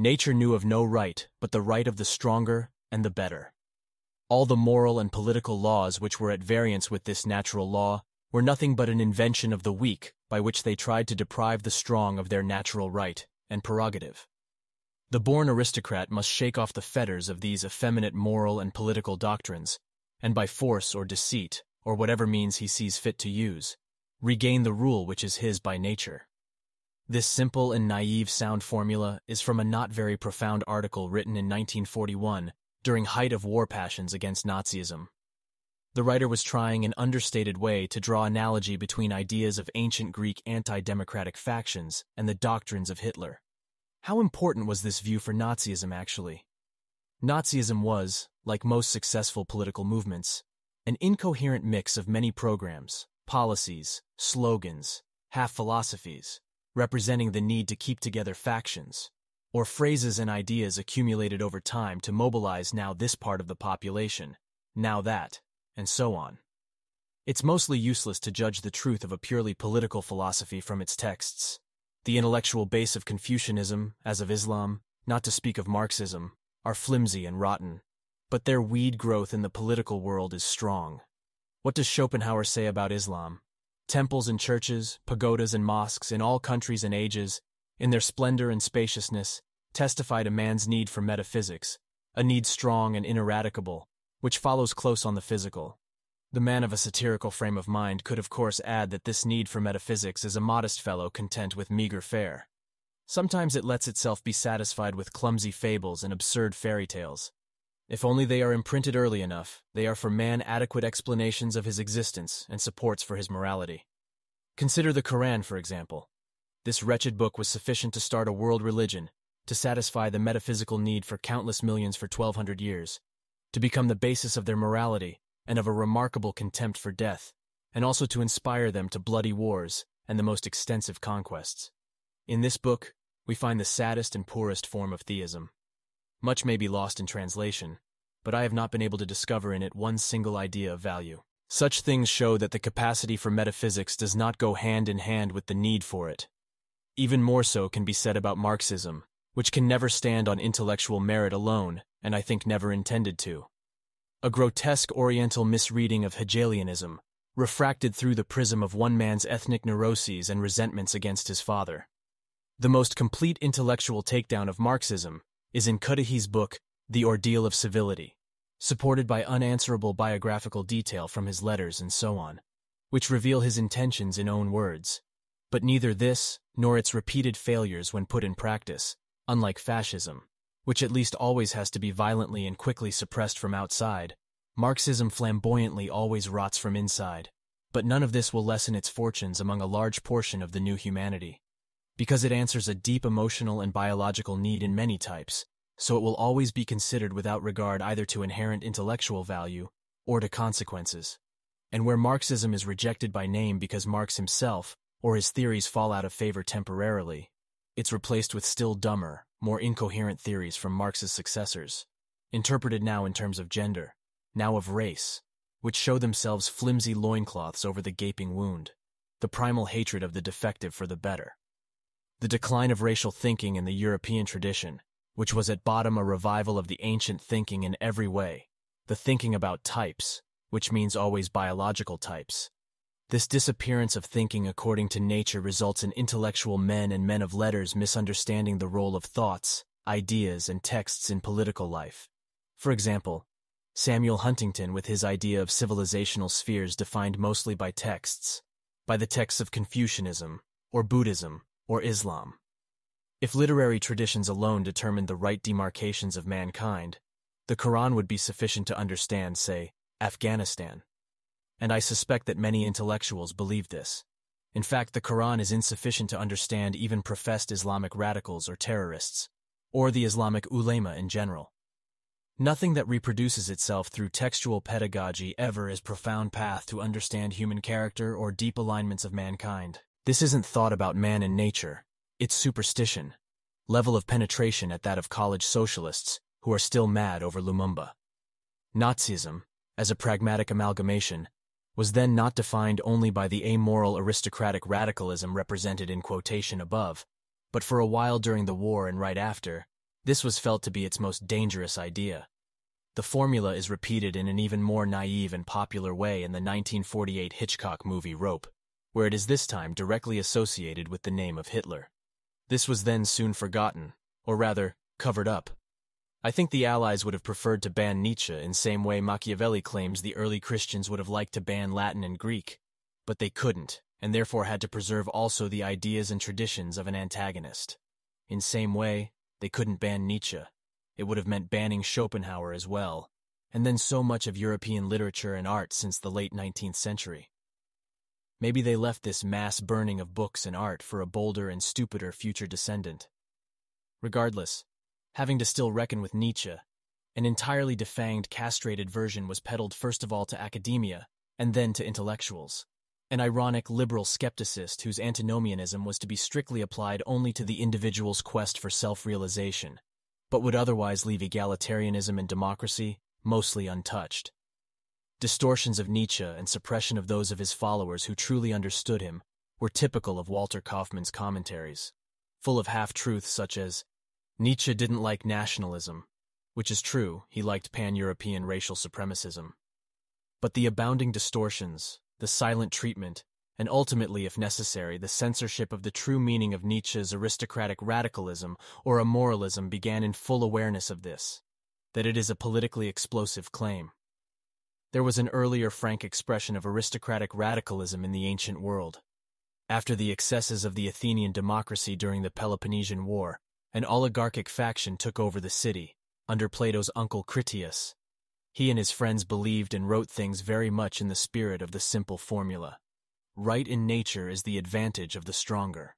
Nature knew of no right but the right of the stronger and the better. All the moral and political laws which were at variance with this natural law were nothing but an invention of the weak by which they tried to deprive the strong of their natural right and prerogative. The born aristocrat must shake off the fetters of these effeminate moral and political doctrines, and by force or deceit, or whatever means he sees fit to use, regain the rule which is his by nature. This simple and naive sound formula is from a not very profound article written in 1941 during height of war passions against Nazism. The writer was trying an understated way to draw analogy between ideas of ancient Greek anti-democratic factions and the doctrines of Hitler. How important was this view for Nazism, actually? Nazism was, like most successful political movements, an incoherent mix of many programs, policies, slogans, half-philosophies, representing the need to keep together factions, or phrases and ideas accumulated over time to mobilize now this part of the population, now that, and so on. It's mostly useless to judge the truth of a purely political philosophy from its texts. The intellectual base of Confucianism, as of Islam, not to speak of Marxism, are flimsy and rotten, but their weed growth in the political world is strong. What does Schopenhauer say about Islam? Temples and churches, pagodas and mosques in all countries and ages, in their splendor and spaciousness, testify to man's need for metaphysics, a need strong and ineradicable, which follows close on the physical. The man of a satirical frame of mind could of course add that this need for metaphysics is a modest fellow content with meager fare. Sometimes it lets itself be satisfied with clumsy fables and absurd fairy tales. If only they are imprinted early enough, they are for man adequate explanations of his existence and supports for his morality. Consider the Koran, for example. This wretched book was sufficient to start a world religion, to satisfy the metaphysical need for countless millions for 1200 years, to become the basis of their morality and of a remarkable contempt for death, and also to inspire them to bloody wars and the most extensive conquests. In this book, we find the saddest and poorest form of theism. Much may be lost in translation, but I have not been able to discover in it one single idea of value. Such things show that the capacity for metaphysics does not go hand in hand with the need for it. Even more so can be said about Marxism, which can never stand on intellectual merit alone, and I think never intended to a grotesque Oriental misreading of Hegelianism, refracted through the prism of one man's ethnic neuroses and resentments against his father. The most complete intellectual takedown of Marxism is in Cuddihy's book, The Ordeal of Civility, supported by unanswerable biographical detail from his letters and so on, which reveal his intentions in own words. But neither this, nor its repeated failures when put in practice, unlike fascism, which at least always has to be violently and quickly suppressed from outside, Marxism flamboyantly always rots from inside. But none of this will lessen its fortunes among a large portion of the new humanity. Because it answers a deep emotional and biological need in many types, so it will always be considered without regard either to inherent intellectual value or to consequences. And where Marxism is rejected by name because Marx himself or his theories fall out of favor temporarily, it's replaced with still dumber, more incoherent theories from Marx's successors, interpreted now in terms of gender, now of race, which show themselves flimsy loincloths over the gaping wound, the primal hatred of the defective for the better. The decline of racial thinking in the European tradition, which was at bottom a revival of the ancient thinking in every way, the thinking about types, which means always biological types, this disappearance of thinking according to nature results in intellectual men and men of letters misunderstanding the role of thoughts, ideas, and texts in political life. For example, Samuel Huntington with his idea of civilizational spheres defined mostly by texts, by the texts of Confucianism, or Buddhism, or Islam. If literary traditions alone determined the right demarcations of mankind, the Quran would be sufficient to understand, say, Afghanistan and I suspect that many intellectuals believe this. In fact, the Quran is insufficient to understand even professed Islamic radicals or terrorists, or the Islamic ulema in general. Nothing that reproduces itself through textual pedagogy ever is profound path to understand human character or deep alignments of mankind. This isn't thought about man and nature. It's superstition. Level of penetration at that of college socialists who are still mad over Lumumba. Nazism, as a pragmatic amalgamation, was then not defined only by the amoral aristocratic radicalism represented in quotation above, but for a while during the war and right after, This was felt to be its most dangerous idea. The formula is repeated in an even more naive and popular way in the 1948 Hitchcock movie Rope, where it is this time directly associated with the name of Hitler. This was then soon forgotten, or rather, covered up. I think the Allies would have preferred to ban Nietzsche in same way Machiavelli claims the early Christians would have liked to ban Latin and Greek, but they couldn't, and therefore had to preserve also the ideas and traditions of an antagonist. In same way, they couldn't ban Nietzsche. It would have meant banning Schopenhauer as well, and then so much of European literature and art since the late 19th century. Maybe they left this mass burning of books and art for a bolder and stupider future descendant. Regardless, having to still reckon with Nietzsche, an entirely defanged, castrated version was peddled first of all to academia and then to intellectuals an ironic liberal skepticist whose antinomianism was to be strictly applied only to the individual's quest for self-realization, but would otherwise leave egalitarianism and democracy mostly untouched. Distortions of Nietzsche and suppression of those of his followers who truly understood him were typical of Walter Kaufmann's commentaries, full of half-truths such as, Nietzsche didn't like nationalism, which is true, he liked pan-European racial supremacism. But the abounding distortions, the silent treatment, and ultimately, if necessary, the censorship of the true meaning of Nietzsche's aristocratic radicalism or immoralism began in full awareness of this, that it is a politically explosive claim. There was an earlier frank expression of aristocratic radicalism in the ancient world. After the excesses of the Athenian democracy during the Peloponnesian War, an oligarchic faction took over the city, under Plato's uncle Critias, he and his friends believed and wrote things very much in the spirit of the simple formula. Right in nature is the advantage of the stronger.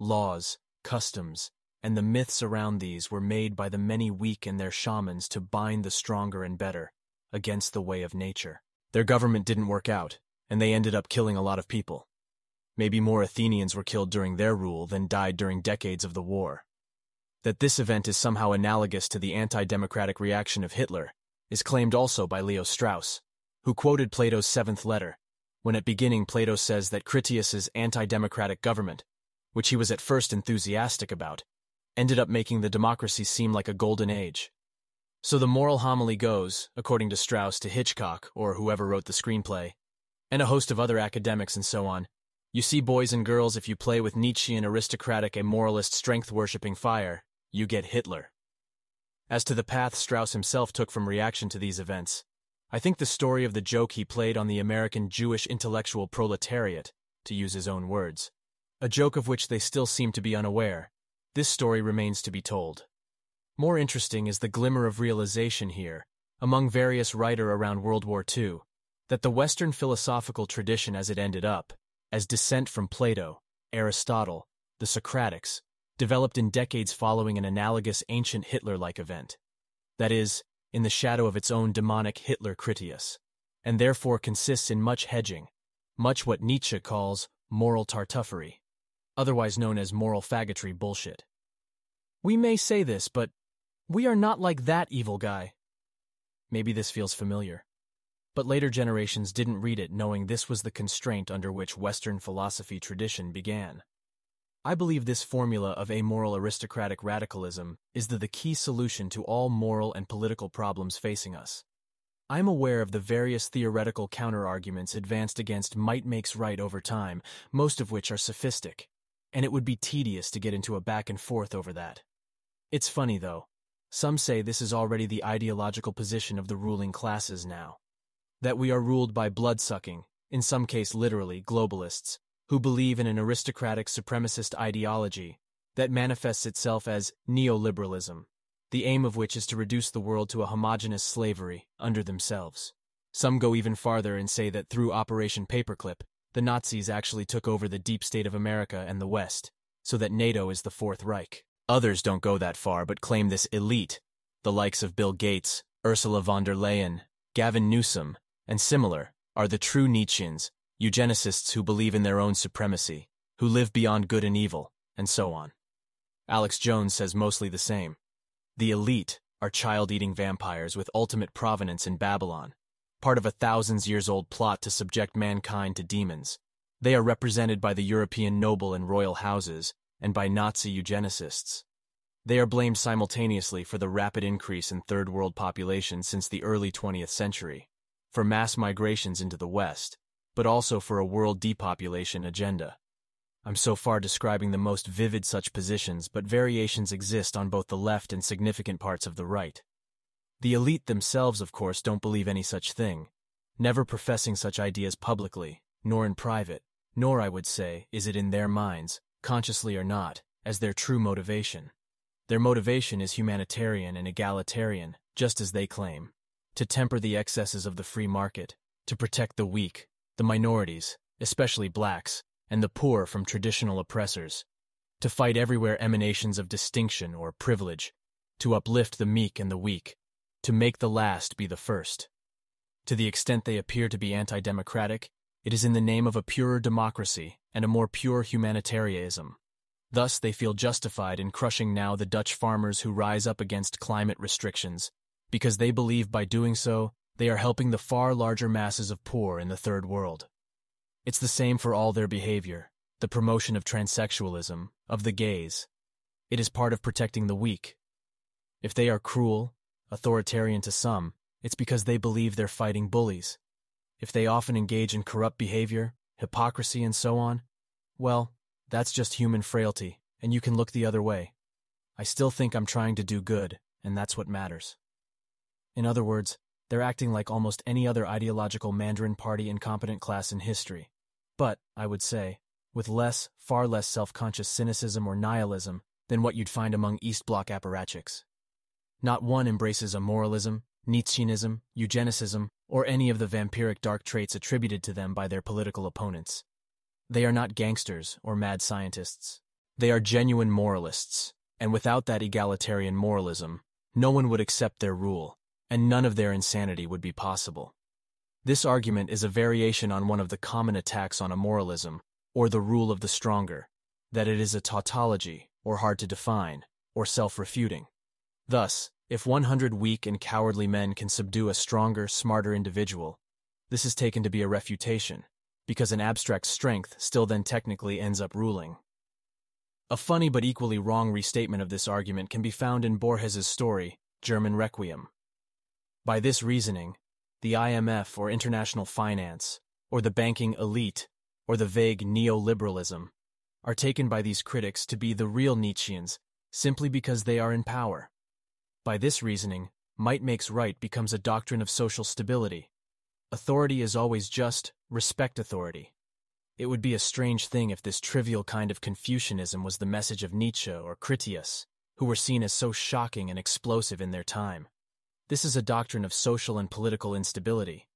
Laws, customs, and the myths around these were made by the many weak and their shamans to bind the stronger and better against the way of nature. Their government didn't work out, and they ended up killing a lot of people. Maybe more Athenians were killed during their rule than died during decades of the war. That this event is somehow analogous to the anti-democratic reaction of Hitler is claimed also by Leo Strauss, who quoted Plato's seventh letter, when at beginning Plato says that Critias's anti-democratic government, which he was at first enthusiastic about, ended up making the democracy seem like a golden age. So the moral homily goes, according to Strauss, to Hitchcock, or whoever wrote the screenplay, and a host of other academics and so on. You see, boys and girls, if you play with Nietzschean aristocratic a moralist strength-worshipping fire, you get Hitler. As to the path Strauss himself took from reaction to these events, I think the story of the joke he played on the American Jewish intellectual proletariat, to use his own words, a joke of which they still seem to be unaware, this story remains to be told. More interesting is the glimmer of realization here, among various writer around World War II, that the Western philosophical tradition as it ended up, as descent from Plato, Aristotle, the Socratics, developed in decades following an analogous ancient Hitler-like event. That is, in the shadow of its own demonic Hitler Critias, and therefore consists in much hedging, much what Nietzsche calls moral tartuffery, otherwise known as moral faggotry bullshit. We may say this, but we are not like that evil guy. Maybe this feels familiar. But later generations didn't read it knowing this was the constraint under which Western philosophy tradition began. I believe this formula of amoral aristocratic radicalism is the, the key solution to all moral and political problems facing us. I am aware of the various theoretical counterarguments advanced against might makes right over time, most of which are sophistic, and it would be tedious to get into a back and forth over that. It's funny, though. Some say this is already the ideological position of the ruling classes now. That we are ruled by blood-sucking, in some case literally, globalists, who believe in an aristocratic supremacist ideology that manifests itself as neoliberalism, the aim of which is to reduce the world to a homogenous slavery under themselves. Some go even farther and say that through Operation Paperclip, the Nazis actually took over the deep state of America and the West, so that NATO is the Fourth Reich. Others don't go that far but claim this elite, the likes of Bill Gates, Ursula von der Leyen, Gavin Newsom, and similar, are the true Nietzscheans eugenicists who believe in their own supremacy, who live beyond good and evil, and so on. Alex Jones says mostly the same. The elite are child-eating vampires with ultimate provenance in Babylon, part of a thousands years old plot to subject mankind to demons. They are represented by the European noble and royal houses, and by Nazi eugenicists. They are blamed simultaneously for the rapid increase in third world population since the early 20th century, for mass migrations into the West, but also for a world depopulation agenda. I'm so far describing the most vivid such positions, but variations exist on both the left and significant parts of the right. The elite themselves, of course, don't believe any such thing, never professing such ideas publicly, nor in private, nor, I would say, is it in their minds, consciously or not, as their true motivation. Their motivation is humanitarian and egalitarian, just as they claim, to temper the excesses of the free market, to protect the weak, the minorities, especially blacks, and the poor from traditional oppressors, to fight everywhere emanations of distinction or privilege, to uplift the meek and the weak, to make the last be the first. To the extent they appear to be anti-democratic, it is in the name of a purer democracy and a more pure humanitarianism. Thus, they feel justified in crushing now the Dutch farmers who rise up against climate restrictions, because they believe by doing so, they are helping the far larger masses of poor in the Third World. It's the same for all their behavior, the promotion of transsexualism, of the gays. It is part of protecting the weak. If they are cruel, authoritarian to some, it's because they believe they're fighting bullies. If they often engage in corrupt behavior, hypocrisy, and so on, well, that's just human frailty, and you can look the other way. I still think I'm trying to do good, and that's what matters. In other words, they're acting like almost any other ideological Mandarin Party incompetent class in history. But, I would say, with less, far less self-conscious cynicism or nihilism than what you'd find among East Bloc apparatchiks. Not one embraces a moralism, Nietzscheanism, eugenicism, or any of the vampiric dark traits attributed to them by their political opponents. They are not gangsters or mad scientists. They are genuine moralists, and without that egalitarian moralism, no one would accept their rule, and none of their insanity would be possible. This argument is a variation on one of the common attacks on a moralism, or the rule of the stronger, that it is a tautology, or hard to define, or self-refuting. Thus, if 100 weak and cowardly men can subdue a stronger, smarter individual, this is taken to be a refutation, because an abstract strength still then technically ends up ruling. A funny but equally wrong restatement of this argument can be found in Borges's story, German Requiem. By this reasoning, the IMF or international finance, or the banking elite, or the vague neoliberalism, are taken by these critics to be the real Nietzscheans simply because they are in power. By this reasoning, might makes right becomes a doctrine of social stability. Authority is always just, respect authority. It would be a strange thing if this trivial kind of Confucianism was the message of Nietzsche or Critias, who were seen as so shocking and explosive in their time. This is a doctrine of social and political instability.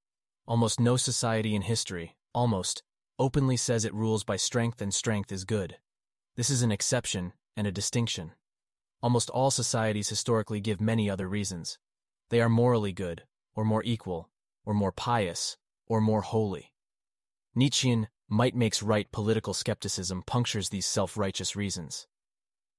Almost no society in history, almost, openly says it rules by strength and strength is good. This is an exception and a distinction. Almost all societies historically give many other reasons. They are morally good, or more equal, or more pious, or more holy. Nietzschean might makes right political skepticism punctures these self-righteous reasons.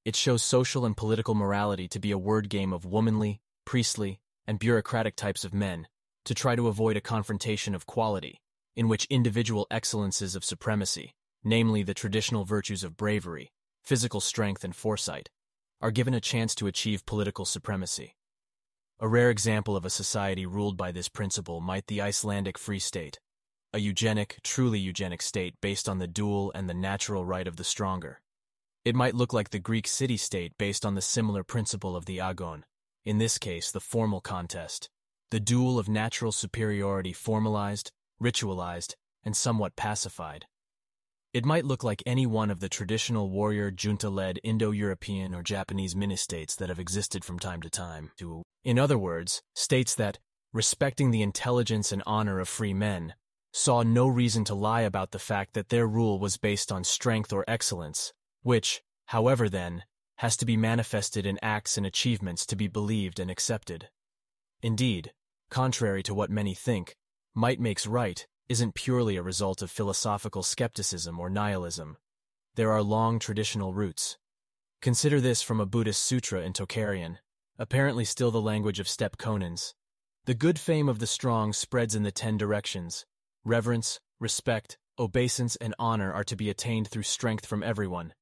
It shows social and political morality to be a word game of womanly, priestly, and bureaucratic types of men to try to avoid a confrontation of quality, in which individual excellences of supremacy, namely the traditional virtues of bravery, physical strength, and foresight, are given a chance to achieve political supremacy. A rare example of a society ruled by this principle might the Icelandic Free State, a eugenic, truly eugenic state based on the duel and the natural right of the stronger. It might look like the Greek city-state based on the similar principle of the agon, in this case the formal contest, the duel of natural superiority formalized, ritualized, and somewhat pacified. It might look like any one of the traditional warrior junta-led Indo-European or Japanese mini-states that have existed from time to time. To, in other words, states that, respecting the intelligence and honor of free men, saw no reason to lie about the fact that their rule was based on strength or excellence, which, however then, has to be manifested in acts and achievements to be believed and accepted. Indeed, contrary to what many think, might makes right isn't purely a result of philosophical skepticism or nihilism. There are long traditional roots. Consider this from a Buddhist sutra in Tocharian, apparently still the language of steppe Khonans. The good fame of the strong spreads in the ten directions. Reverence, respect, obeisance, and honor are to be attained through strength from everyone,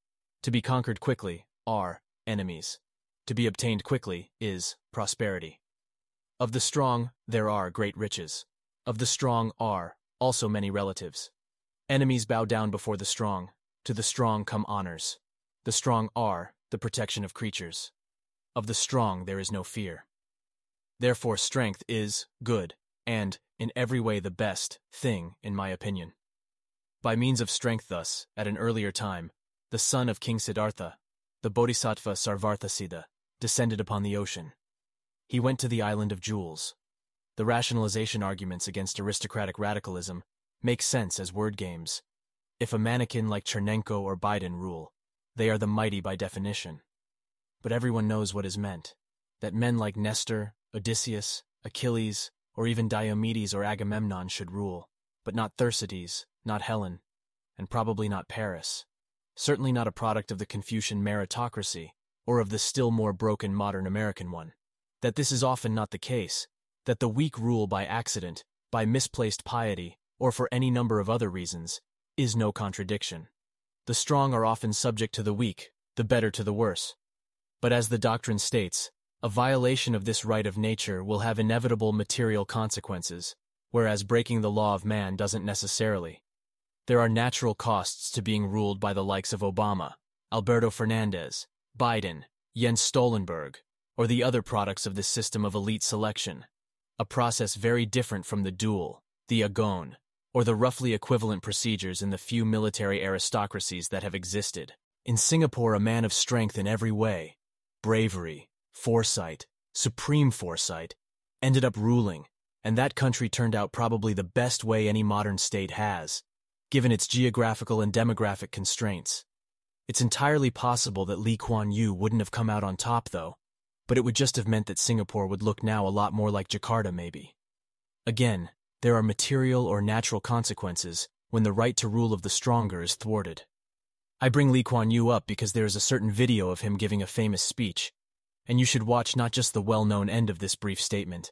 to be conquered quickly, are enemies. to be obtained quickly, is prosperity. Of the strong, there are great riches. Of the strong are also many relatives. Enemies bow down before the strong. To the strong come honors. The strong are the protection of creatures. Of the strong there is no fear. Therefore, strength is good, and, in every way, the best thing, in my opinion. By means of strength, thus, at an earlier time, the son of King Siddhartha, the Bodhisattva Sarvarthasiddha, descended upon the ocean. He went to the island of jewels. The rationalization arguments against aristocratic radicalism make sense as word games. If a mannequin like Chernenko or Biden rule, they are the mighty by definition. But everyone knows what is meant that men like Nestor, Odysseus, Achilles, or even Diomedes or Agamemnon should rule, but not Thersites, not Helen, and probably not Paris. Certainly not a product of the Confucian meritocracy, or of the still more broken modern American one. That this is often not the case, that the weak rule by accident, by misplaced piety, or for any number of other reasons, is no contradiction. The strong are often subject to the weak, the better to the worse. But as the doctrine states, a violation of this right of nature will have inevitable material consequences, whereas breaking the law of man doesn't necessarily. There are natural costs to being ruled by the likes of Obama, Alberto Fernandez, Biden, Jens Stoltenberg, or the other products of this system of elite selection, a process very different from the duel, the agon, or the roughly equivalent procedures in the few military aristocracies that have existed. In Singapore, a man of strength in every way, bravery, foresight, supreme foresight, ended up ruling, and that country turned out probably the best way any modern state has, given its geographical and demographic constraints. It's entirely possible that Lee Kuan Yew wouldn't have come out on top, though, but it would just have meant that Singapore would look now a lot more like Jakarta, maybe. Again, there are material or natural consequences when the right to rule of the stronger is thwarted. I bring Lee Kuan Yew up because there is a certain video of him giving a famous speech, and you should watch not just the well-known end of this brief statement,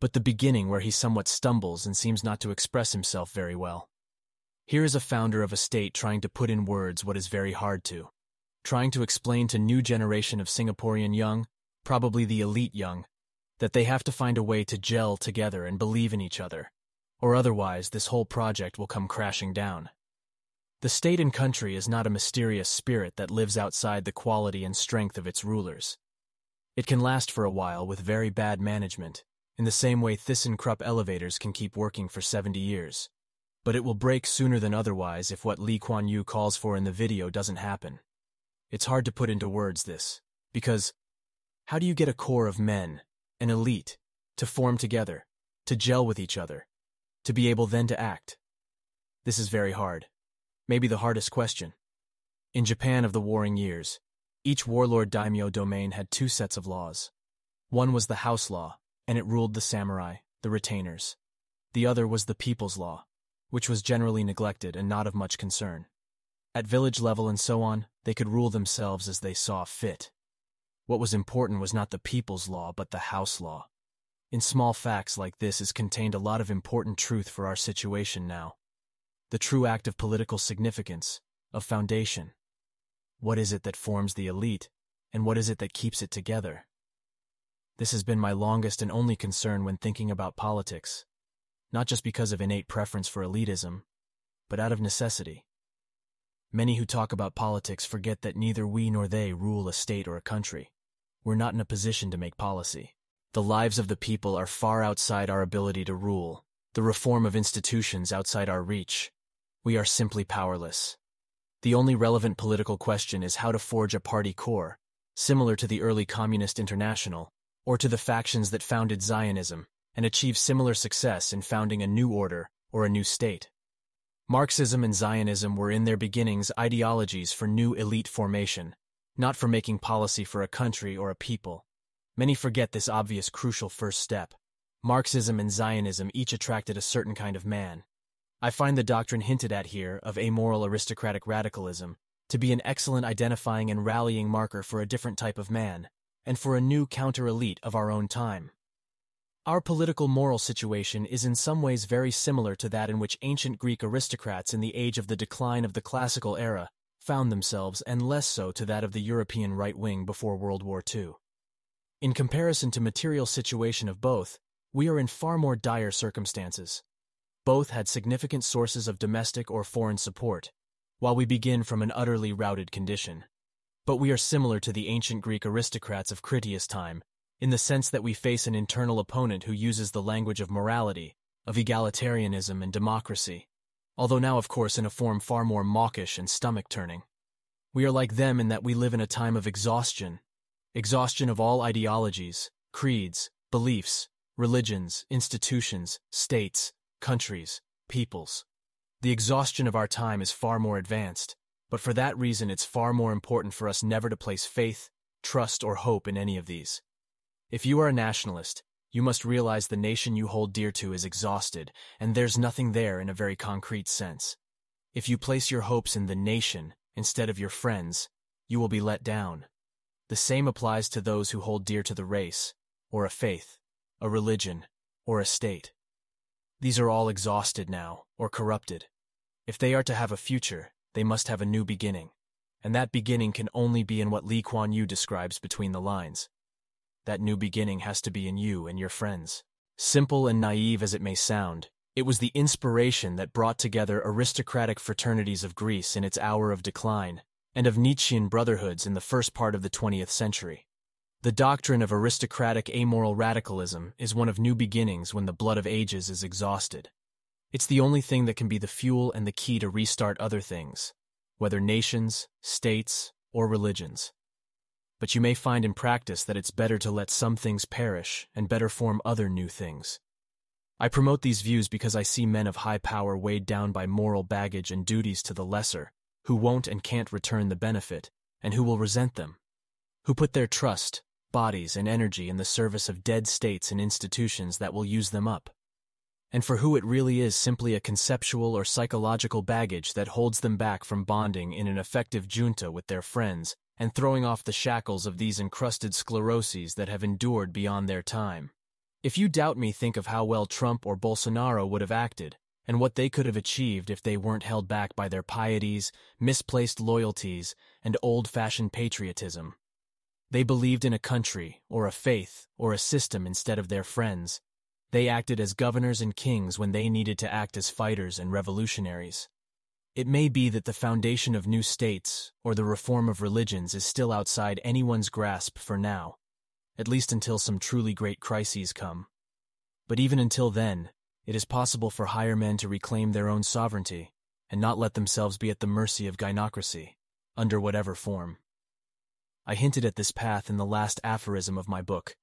but the beginning where he somewhat stumbles and seems not to express himself very well. Here is a founder of a state trying to put in words what is very hard to, trying to explain to new generation of Singaporean young, probably the elite young, that they have to find a way to gel together and believe in each other, or otherwise this whole project will come crashing down. The state and country is not a mysterious spirit that lives outside the quality and strength of its rulers. It can last for a while with very bad management, in the same way ThyssenKrupp elevators can keep working for 70 years. But it will break sooner than otherwise if what Lee Kuan Yew calls for in the video doesn't happen. It's hard to put into words this, because how do you get a core of men, an elite, to form together, to gel with each other, to be able then to act? This is very hard. Maybe the hardest question. In Japan of the warring years, each warlord daimyo domain had two sets of laws. One was the house law, and it ruled the samurai, the retainers. The other was the people's law, which was generally neglected and not of much concern. At village level and so on, they could rule themselves as they saw fit. What was important was not the people's law, but the house law. In small facts like this is contained a lot of important truth for our situation now. The true act of political significance, of foundation. What is it that forms the elite, and what is it that keeps it together? This has been my longest and only concern when thinking about politics, not just because of innate preference for elitism, but out of necessity. Many who talk about politics forget that neither we nor they rule a state or a country. We're not in a position to make policy. The lives of the people are far outside our ability to rule, the reform of institutions outside our reach. We are simply powerless. The only relevant political question is how to forge a party core, similar to the early Communist International, or to the factions that founded Zionism, and achieve similar success in founding a new order or a new state. Marxism and Zionism were in their beginnings ideologies for new elite formation, not for making policy for a country or a people. Many forget this obvious crucial first step. Marxism and Zionism each attracted a certain kind of man, I find the doctrine hinted at here of amoral aristocratic radicalism to be an excellent identifying and rallying marker for a different type of man, and for a new counter-elite of our own time. Our political moral situation is in some ways very similar to that in which ancient Greek aristocrats in the age of the decline of the classical era found themselves and less so to that of the European right wing before World War II. In comparison to material situation of both, we are in far more dire circumstances. Both had significant sources of domestic or foreign support, while we begin from an utterly routed condition. But we are similar to the ancient Greek aristocrats of Critias' time, in the sense that we face an internal opponent who uses the language of morality, of egalitarianism and democracy, although now of course in a form far more mawkish and stomach-turning. We are like them in that we live in a time of exhaustion, exhaustion of all ideologies, creeds, beliefs, religions, institutions, states, countries, peoples. The exhaustion of our time is far more advanced, but for that reason it's far more important for us never to place faith, trust, or hope in any of these. If you are a nationalist, you must realize the nation you hold dear to is exhausted, and there's nothing there in a very concrete sense. If you place your hopes in the nation instead of your friends, you will be let down. The same applies to those who hold dear to the race, or a faith, a religion, or a state. These are all exhausted now, or corrupted. If they are to have a future, they must have a new beginning, and that beginning can only be in what Lee Kuan Yew describes between the lines. That new beginning has to be in you and your friends. Simple and naive as it may sound, it was the inspiration that brought together aristocratic fraternities of Greece in its hour of decline, and of Nietzschean brotherhoods in the first part of the 20th century. The doctrine of aristocratic amoral radicalism is one of new beginnings when the blood of ages is exhausted. It's the only thing that can be the fuel and the key to restart other things, whether nations, states, or religions. But you may find in practice that it's better to let some things perish and better form other new things. I promote these views because I see men of high power weighed down by moral baggage and duties to the lesser, who won't and can't return the benefit, and who will resent them, who put their trust, bodies, and energy in the service of dead states and institutions that will use them up and for who it really is simply a conceptual or psychological baggage that holds them back from bonding in an effective junta with their friends and throwing off the shackles of these encrusted scleroses that have endured beyond their time. If you doubt me, think of how well Trump or Bolsonaro would have acted, and what they could have achieved if they weren't held back by their pieties, misplaced loyalties, and old-fashioned patriotism. They believed in a country, or a faith, or a system instead of their friends, they acted as governors and kings when they needed to act as fighters and revolutionaries. It may be that the foundation of new states, or the reform of religions, is still outside anyone's grasp for now, at least until some truly great crises come. But even until then, it is possible for higher men to reclaim their own sovereignty and not let themselves be at the mercy of gynocracy, under whatever form. I hinted at this path in the last aphorism of my book,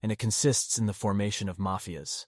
and it consists in the formation of mafias.